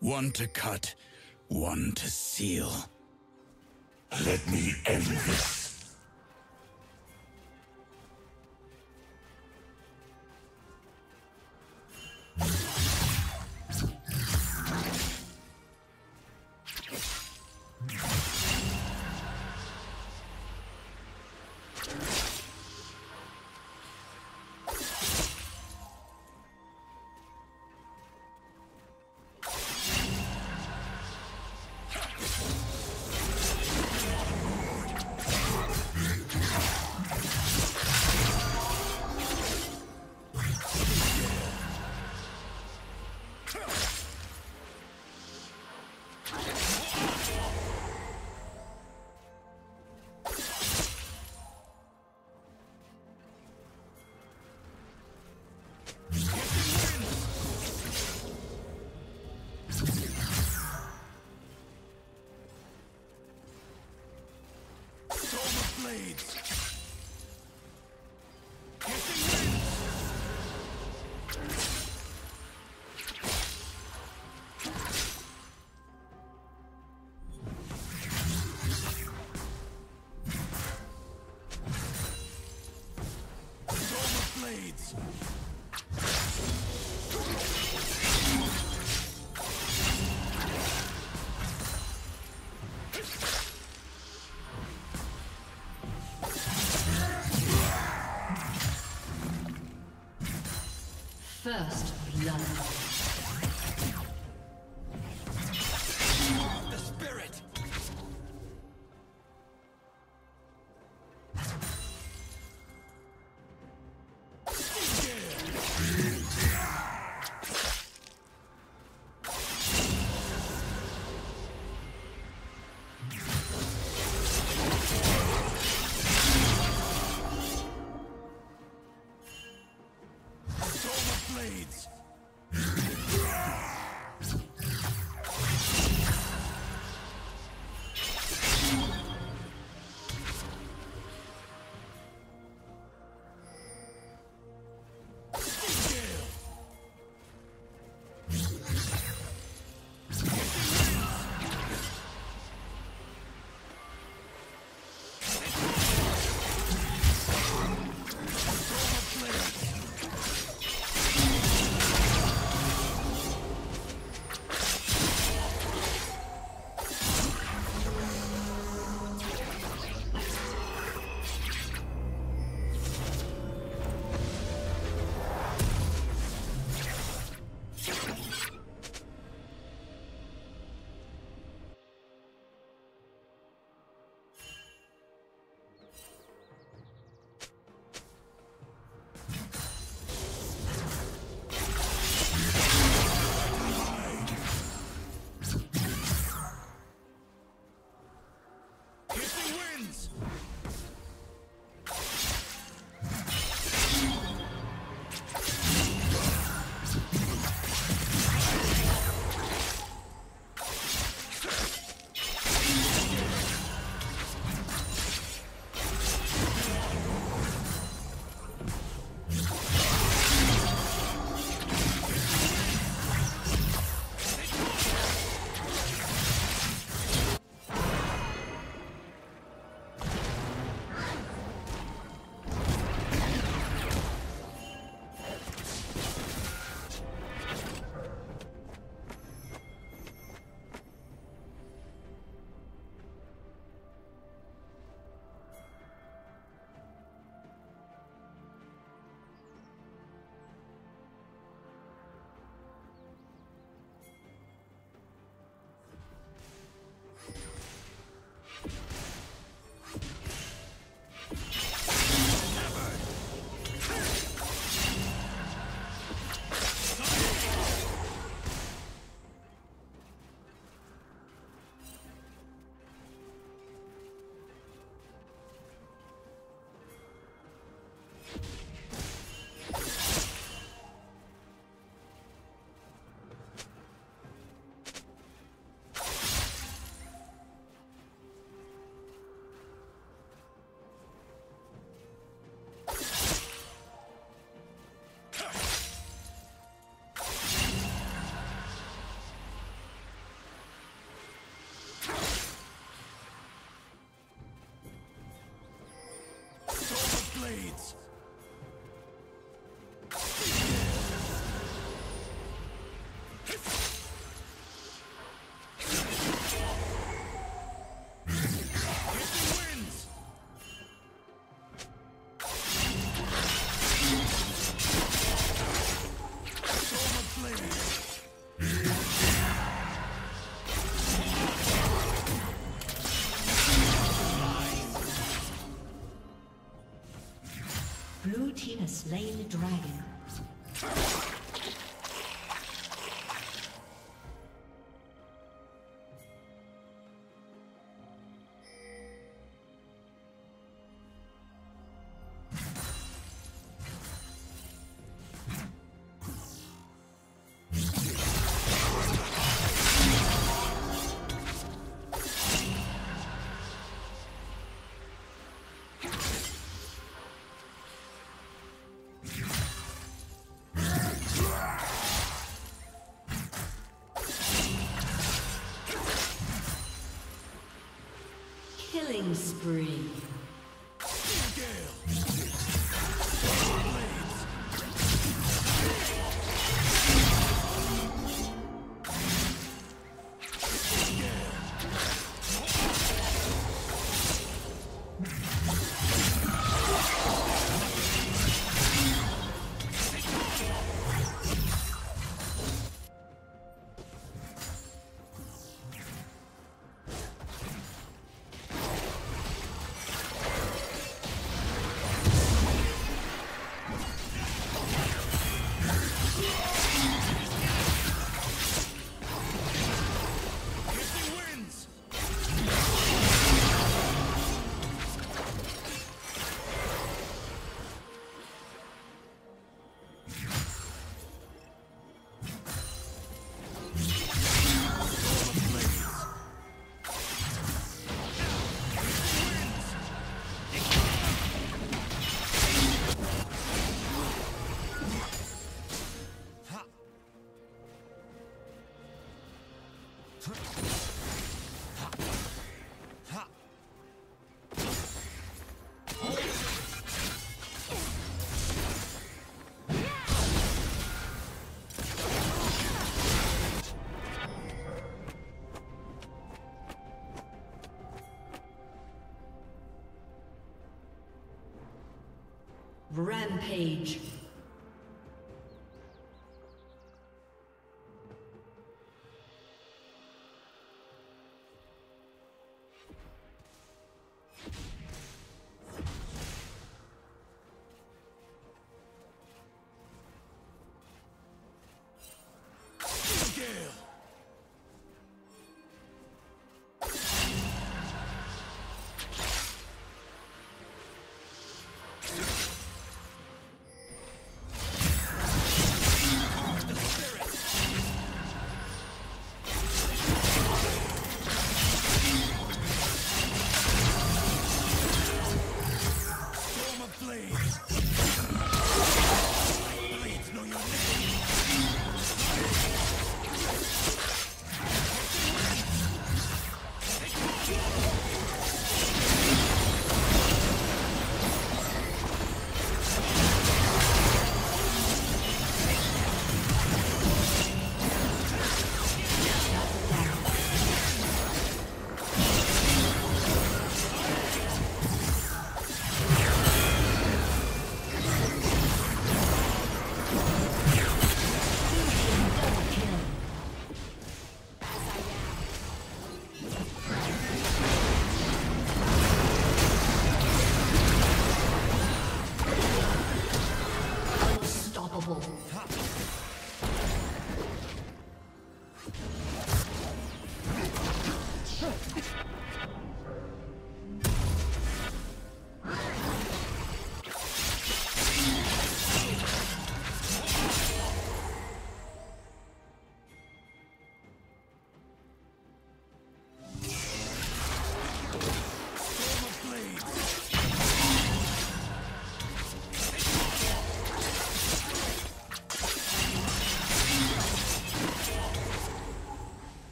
One to cut, one to seal. Let me end this. blades. First spree. Rampage.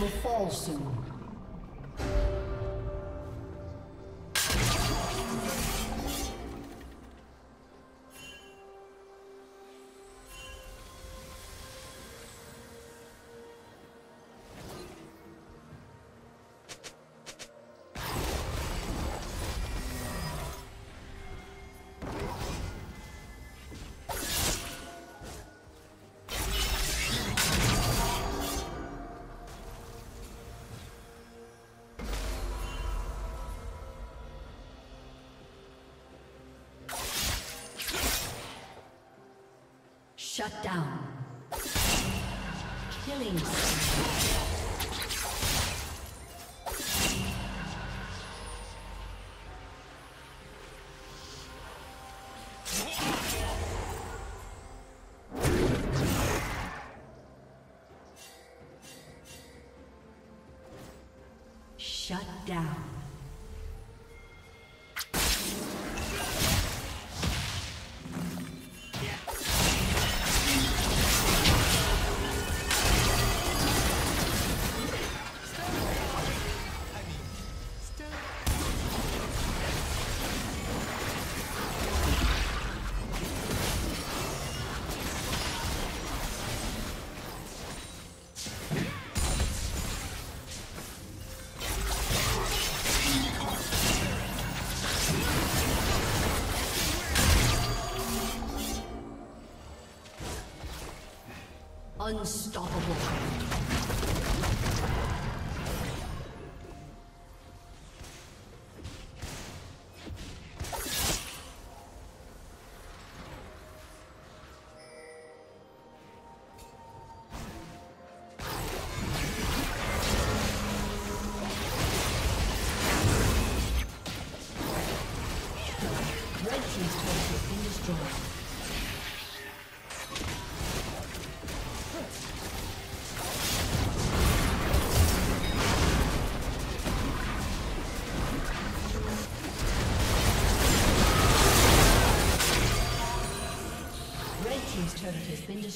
Will fall soon. Shut down. Killing. Shut down. Unstoppable.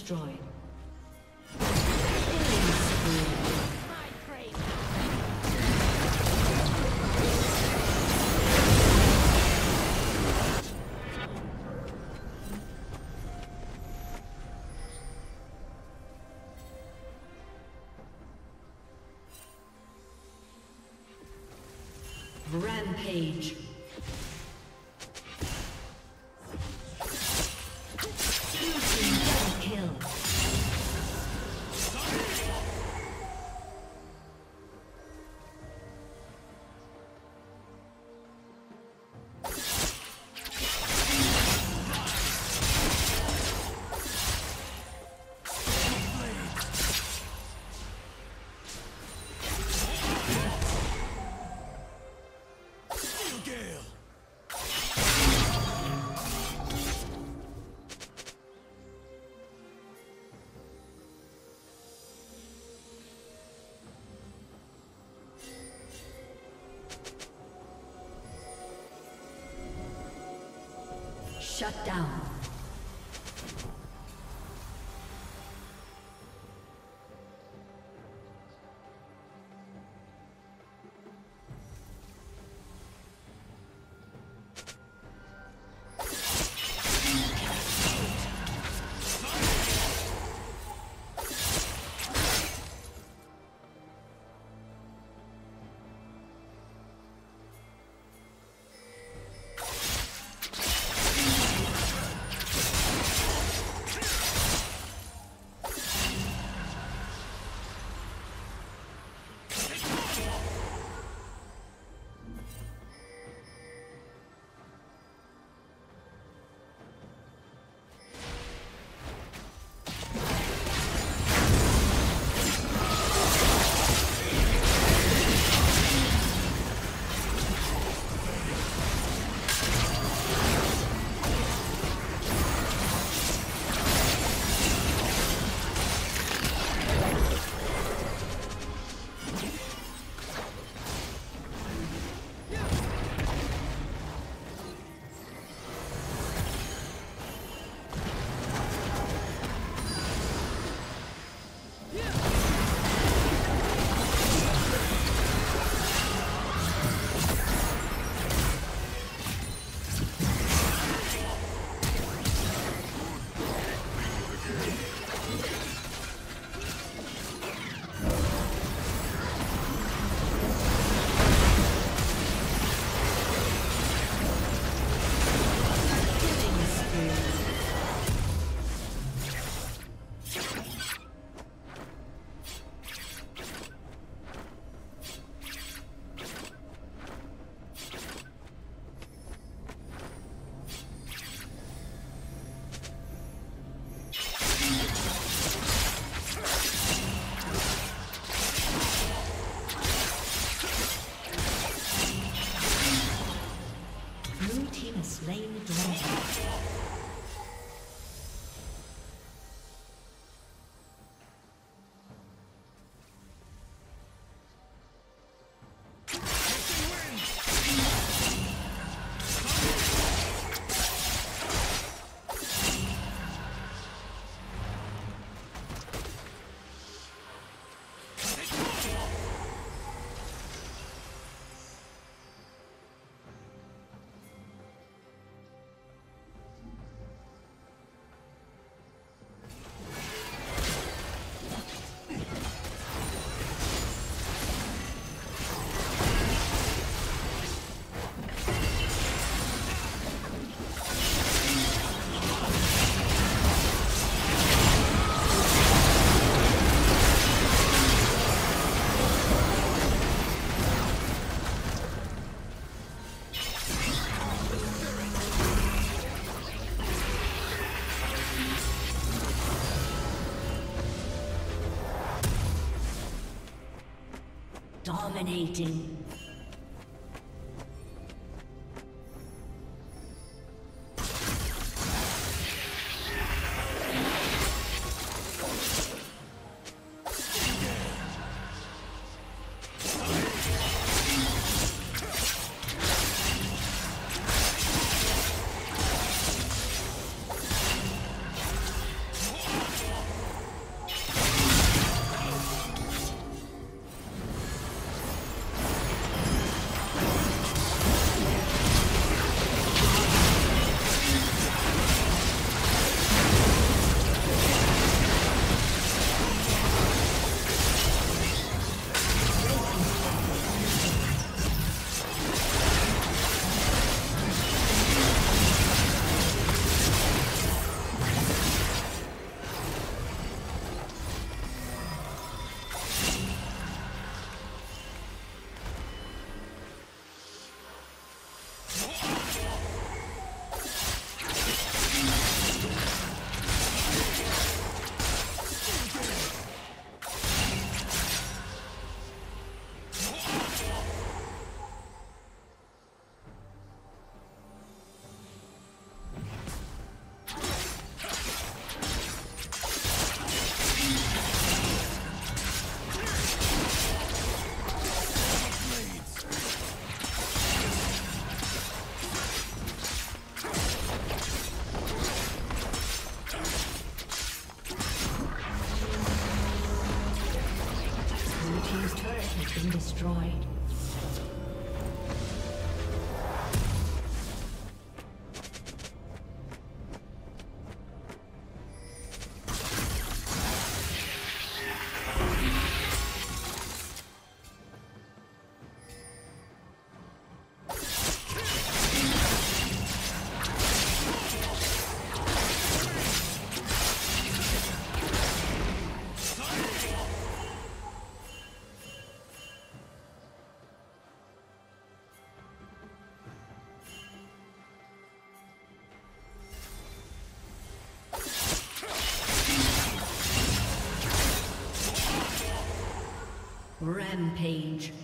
Destroyed. Rampage. Shut down. Dominating. Rampage.